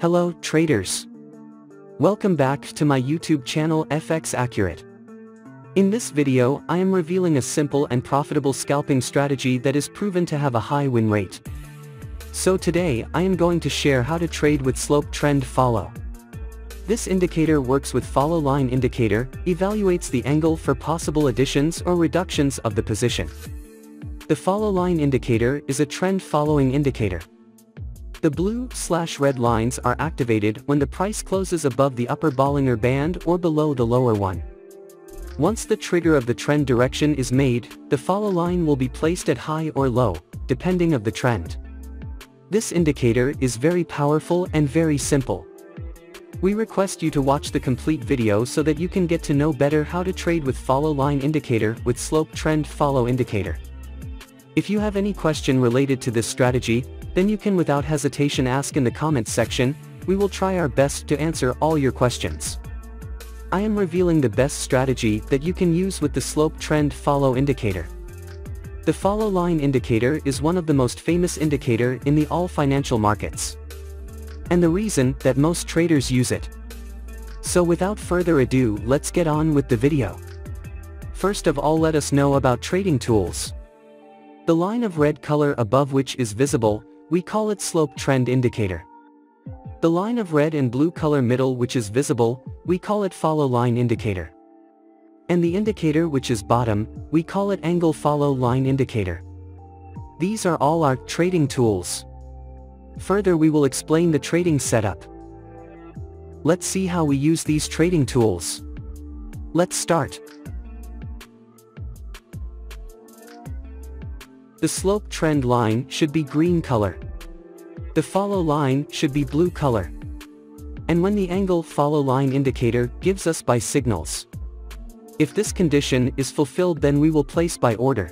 Hello, traders. Welcome back to my YouTube channel FX Accurate. In this video, I am revealing a simple and profitable scalping strategy that is proven to have a high win rate. So today, I am going to share how to trade with slope trend follow. This indicator works with follow line indicator, evaluates the angle for possible additions or reductions of the position. The follow line indicator is a trend following indicator. The blue slash red lines are activated when the price closes above the upper Bollinger Band or below the lower one. Once the trigger of the trend direction is made, the follow line will be placed at high or low, depending of the trend. This indicator is very powerful and very simple. We request you to watch the complete video so that you can get to know better how to trade with follow line indicator with slope trend follow indicator. If you have any question related to this strategy, then you can without hesitation ask in the comments section, we will try our best to answer all your questions. I am revealing the best strategy that you can use with the slope trend follow indicator. The follow line indicator is one of the most famous indicator in the all financial markets and the reason that most traders use it. So without further ado let's get on with the video. First of all let us know about trading tools. The line of red color above which is visible, we call it slope trend indicator. The line of red and blue color middle which is visible, we call it follow line indicator. And the indicator which is bottom, we call it angle follow line indicator. These are all our trading tools. Further we will explain the trading setup. Let's see how we use these trading tools. Let's start. The slope trend line should be green color. The follow line should be blue color. And when the angle follow line indicator gives us buy signals. If this condition is fulfilled then we will place buy order.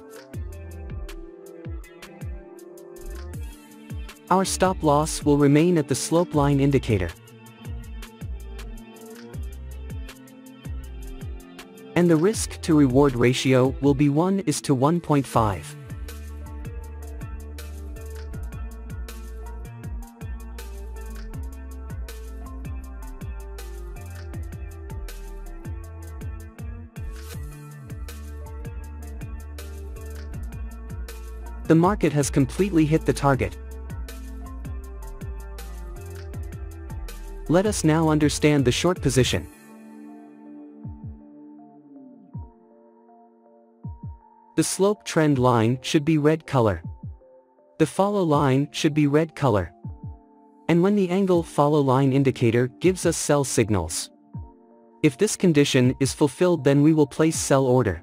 Our stop loss will remain at the slope line indicator. And the risk to reward ratio will be 1 is to 1.5. The market has completely hit the target. Let us now understand the short position. The slope trend line should be red color. The follow line should be red color. And when the angle follow line indicator gives us sell signals. If this condition is fulfilled then we will place sell order.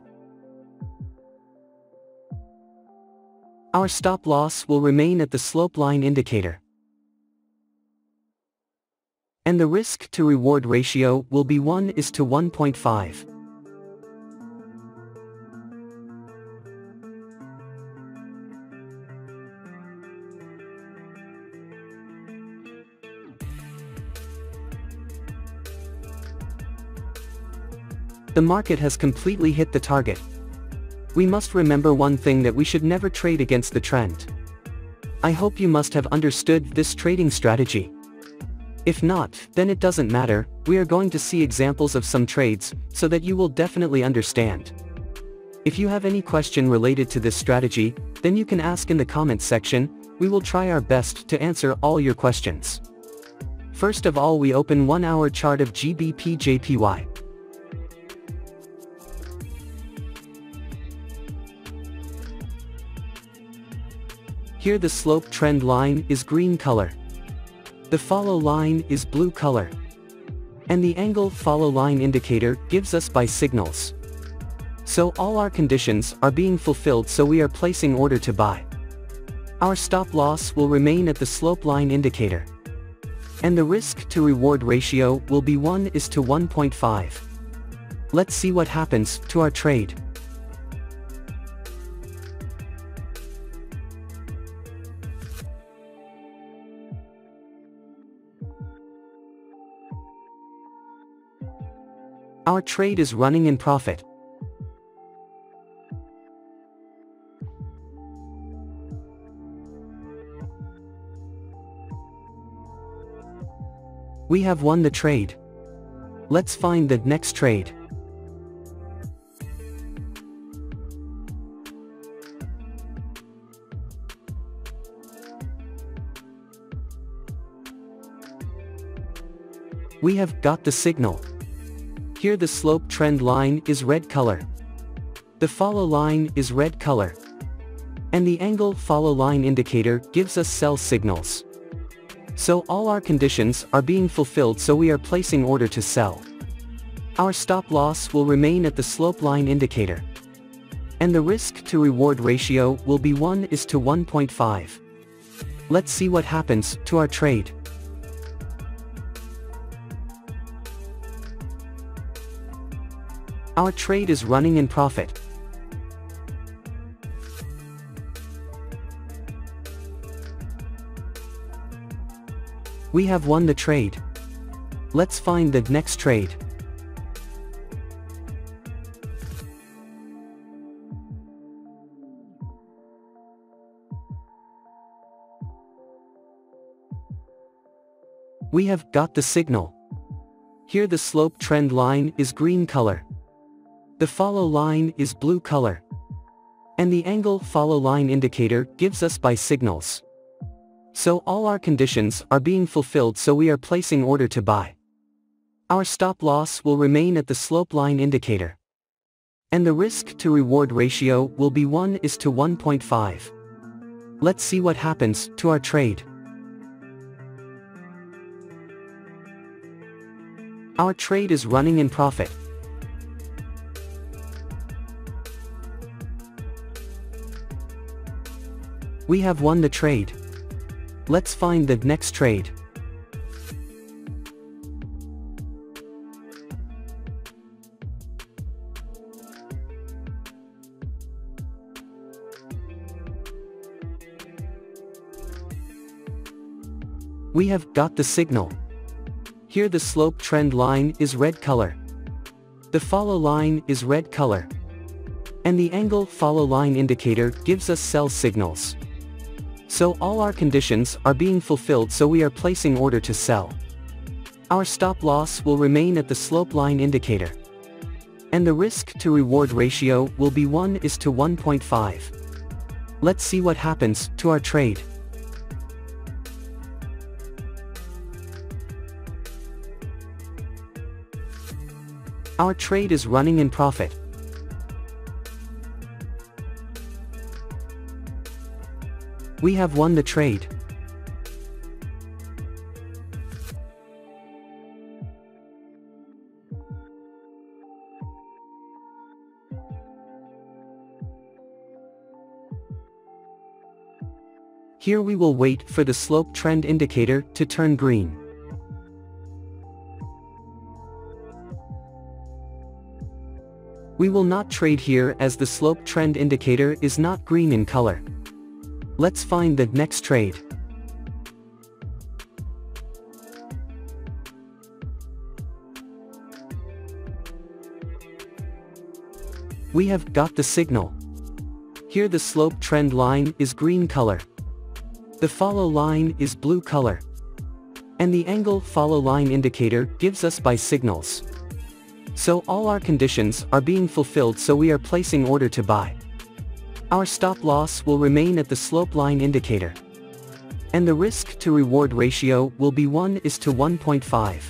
Our stop loss will remain at the slope line indicator and the risk to reward ratio will be 1 is to 1.5. The market has completely hit the target. We must remember one thing that we should never trade against the trend. I hope you must have understood this trading strategy. If not, then it doesn't matter, we are going to see examples of some trades, so that you will definitely understand. If you have any question related to this strategy, then you can ask in the comments section, we will try our best to answer all your questions. First of all we open 1 hour chart of GBP JPY. Here the slope trend line is green color. The follow line is blue color. And the angle follow line indicator gives us buy signals. So all our conditions are being fulfilled so we are placing order to buy. Our stop loss will remain at the slope line indicator. And the risk to reward ratio will be 1 is to 1.5. Let's see what happens to our trade. Our trade is running in profit. We have won the trade. Let's find the next trade. We have got the signal. Here the slope trend line is red color. The follow line is red color. And the angle follow line indicator gives us sell signals. So all our conditions are being fulfilled so we are placing order to sell. Our stop loss will remain at the slope line indicator. And the risk to reward ratio will be 1 is to 1.5. Let's see what happens to our trade. Our trade is running in profit. We have won the trade. Let's find the next trade. We have got the signal. Here the slope trend line is green color. The follow line is blue color. And the angle follow line indicator gives us buy signals. So all our conditions are being fulfilled so we are placing order to buy. Our stop loss will remain at the slope line indicator. And the risk to reward ratio will be 1 is to 1.5. Let's see what happens to our trade. Our trade is running in profit. We have won the trade. Let's find the next trade. We have got the signal. Here the slope trend line is red color. The follow line is red color. And the angle follow line indicator gives us sell signals. So all our conditions are being fulfilled so we are placing order to sell. Our stop loss will remain at the slope line indicator. And the risk to reward ratio will be 1 is to 1.5. Let's see what happens to our trade. Our trade is running in profit. We have won the trade. Here we will wait for the slope trend indicator to turn green. We will not trade here as the slope trend indicator is not green in color. Let's find the next trade. We have got the signal. Here the slope trend line is green color. The follow line is blue color. And the angle follow line indicator gives us buy signals. So all our conditions are being fulfilled so we are placing order to buy. Our stop loss will remain at the slope line indicator. And the risk to reward ratio will be 1 is to 1.5.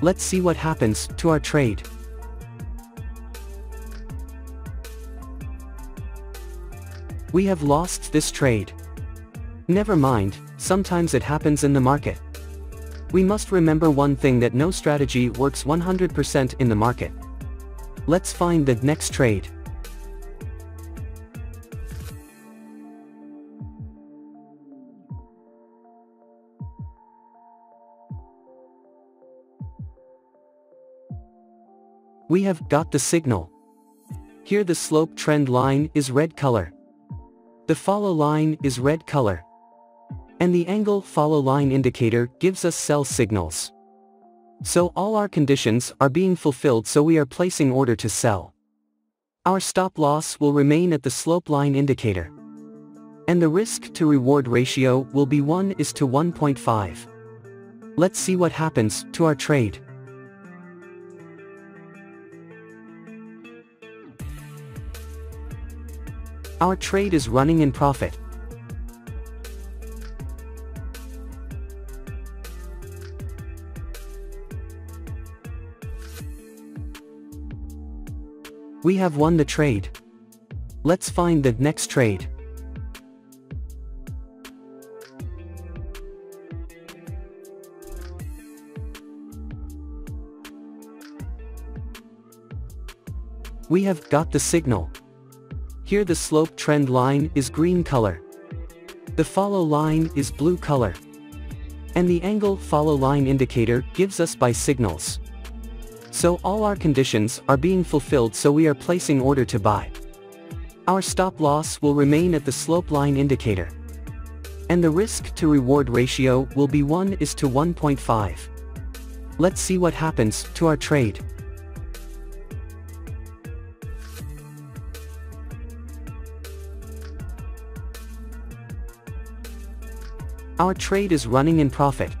Let's see what happens to our trade. We have lost this trade. Never mind, sometimes it happens in the market. We must remember one thing that no strategy works 100% in the market. Let's find the next trade. We have got the signal. Here the slope trend line is red color. The follow line is red color. And the angle follow line indicator gives us sell signals. So all our conditions are being fulfilled so we are placing order to sell. Our stop loss will remain at the slope line indicator. And the risk to reward ratio will be 1 is to 1.5. Let's see what happens to our trade. Our trade is running in profit. We have won the trade. Let's find the next trade. We have got the signal. Here the slope trend line is green color. The follow line is blue color. And the angle follow line indicator gives us buy signals. So all our conditions are being fulfilled so we are placing order to buy. Our stop loss will remain at the slope line indicator. And the risk to reward ratio will be 1 is to 1.5. Let's see what happens to our trade. Our trade is running in profit.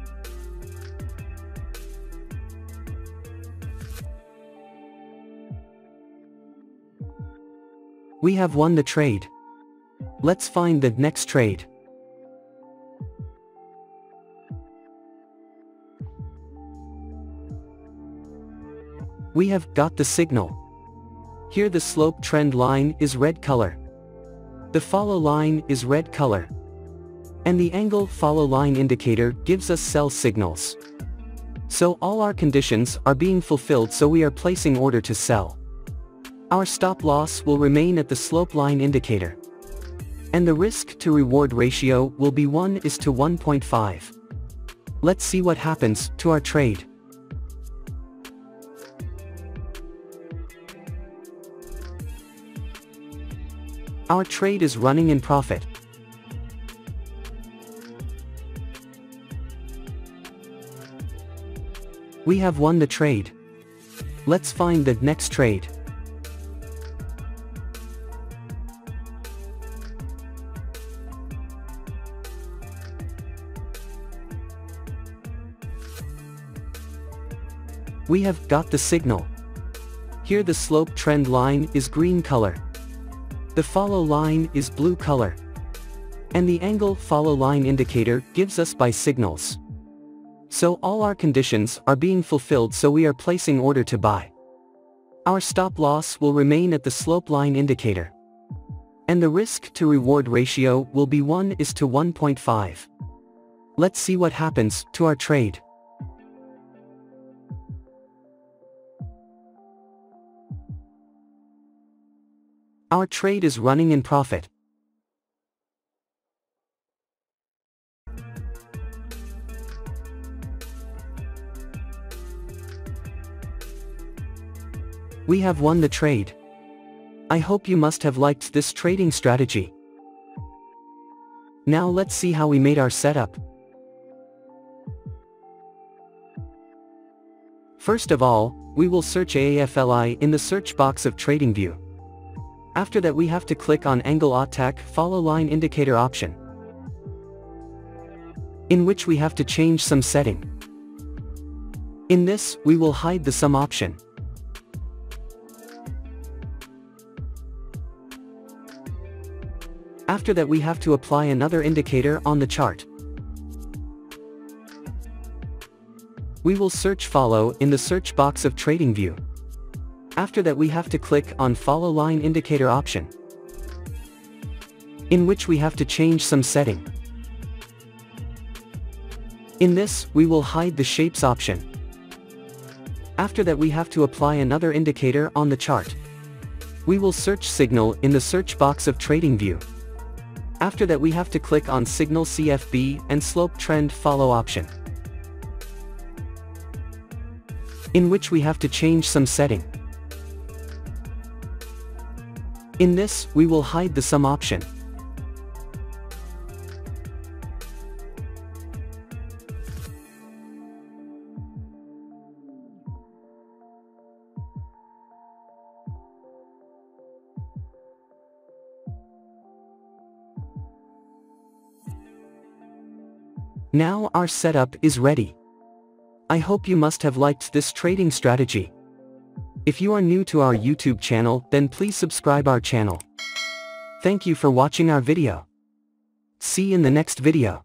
We have won the trade. Let's find the next trade. We have got the signal. Here the slope trend line is red color. The follow line is red color. And the angle follow line indicator gives us sell signals. So all our conditions are being fulfilled so we are placing order to sell. Our stop loss will remain at the slope line indicator. And the risk to reward ratio will be 1 is to 1.5. Let's see what happens to our trade. Our trade is running in profit. We have won the trade. Let's find the next trade. We have got the signal. Here the slope trend line is green color. The follow line is blue color. And the angle follow line indicator gives us buy signals. So all our conditions are being fulfilled so we are placing order to buy. Our stop loss will remain at the slope line indicator. And the risk to reward ratio will be 1 is to 1.5. Let's see what happens to our trade. Our trade is running in profit. We have won the trade. I hope you must have liked this trading strategy. Now let's see how we made our setup. First of all, we will search AAFLI in the search box of TradingView. After that we have to click on Angle Attack Follow Line Indicator option. In which we have to change some setting. In this, we will hide the sum option. After that we have to apply another indicator on the chart. We will search follow in the search box of TradingView. After that we have to click on follow line indicator option. In which we have to change some setting. In this, we will hide the shapes option. After that we have to apply another indicator on the chart. We will search signal in the search box of TradingView. After that we have to click on signal CFB and slope trend follow option. In which we have to change some setting. In this, we will hide the sum option. Now our setup is ready. I hope you must have liked this trading strategy. If you are new to our YouTube channel then please subscribe our channel. Thank you for watching our video. See you in the next video.